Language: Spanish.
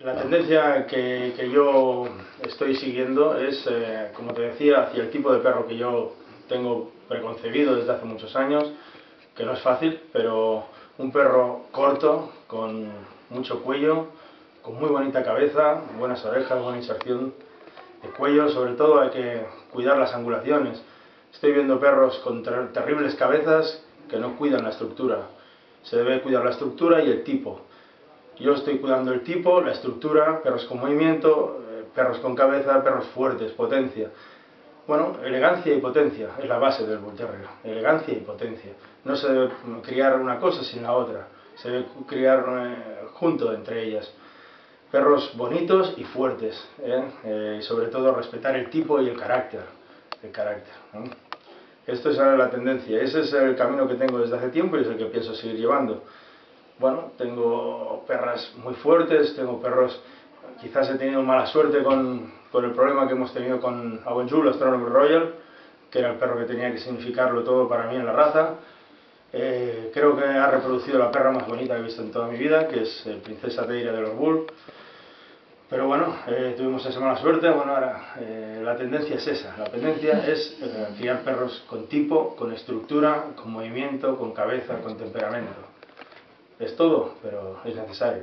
La tendencia que, que yo estoy siguiendo es, eh, como te decía, hacia el tipo de perro que yo tengo preconcebido desde hace muchos años, que no es fácil, pero un perro corto, con mucho cuello, con muy bonita cabeza, buenas orejas, buena inserción de cuello, sobre todo hay que cuidar las angulaciones. Estoy viendo perros con ter terribles cabezas que no cuidan la estructura. Se debe cuidar la estructura y el tipo. Yo estoy cuidando el tipo, la estructura, perros con movimiento, eh, perros con cabeza, perros fuertes, potencia. Bueno, elegancia y potencia es la base del Bull Terrier. Elegancia y potencia. No se debe criar una cosa sin la otra. Se debe criar eh, junto entre ellas. Perros bonitos y fuertes. ¿eh? Eh, y sobre todo respetar el tipo y el carácter. El carácter. ¿no? Esto es ahora la tendencia. Ese es el camino que tengo desde hace tiempo y es el que pienso seguir llevando bueno, tengo perras muy fuertes, tengo perros, quizás he tenido mala suerte con, con el problema que hemos tenido con Awenjul, Astronomy Royal, que era el perro que tenía que significarlo todo para mí en la raza. Eh, creo que ha reproducido la perra más bonita que he visto en toda mi vida, que es eh, Princesa Teira de los Bull. Pero bueno, eh, tuvimos esa mala suerte, bueno, ahora eh, la tendencia es esa, la tendencia es criar perros con tipo, con estructura, con movimiento, con cabeza, con temperamento. Es todo, pero es necesario.